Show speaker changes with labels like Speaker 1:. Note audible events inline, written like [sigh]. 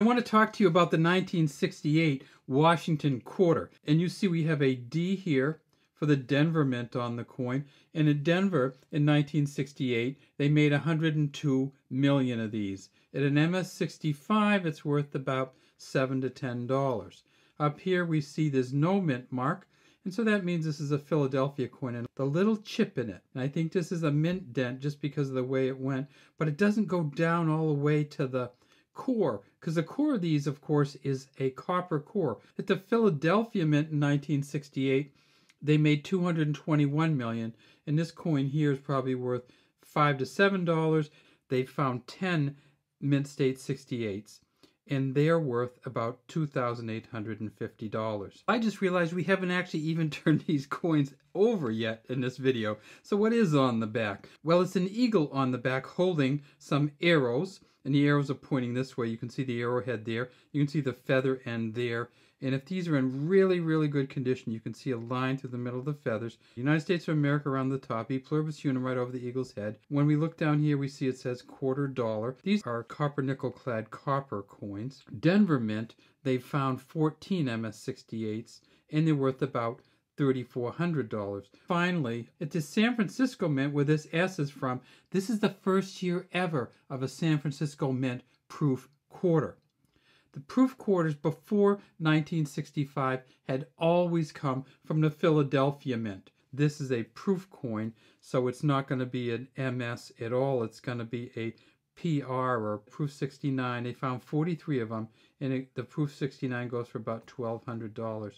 Speaker 1: I want to talk to you about the 1968 Washington quarter. And you see we have a D here for the Denver Mint on the coin. And in Denver in 1968, they made 102 million of these. At an MS65, it's worth about 7 to $10. Up here we see there's no mint mark. And so that means this is a Philadelphia coin and the little chip in it. And I think this is a mint dent just because of the way it went. But it doesn't go down all the way to the core, because the core of these, of course, is a copper core. At the Philadelphia Mint in 1968, they made 221 million, and this coin here is probably worth five to seven dollars. They found 10 Mint State 68s, and they're worth about $2,850. I just realized we haven't actually even [laughs] turned these coins over yet in this video. So what is on the back? Well, it's an eagle on the back holding some arrows and the arrows are pointing this way. You can see the arrowhead there. You can see the feather end there. And if these are in really, really good condition, you can see a line through the middle of the feathers. United States of America around the top, E pluribus unum right over the eagle's head. When we look down here, we see it says quarter dollar. These are copper nickel clad copper coins. Denver Mint, they found 14 MS68s, and they're worth about $3,400. Finally, it is the San Francisco Mint, where this S is from, this is the first year ever of a San Francisco Mint proof quarter. The proof quarters before 1965 had always come from the Philadelphia Mint. This is a proof coin, so it's not going to be an MS at all. It's going to be a PR or Proof 69. They found 43 of them, and it, the Proof 69 goes for about $1,200.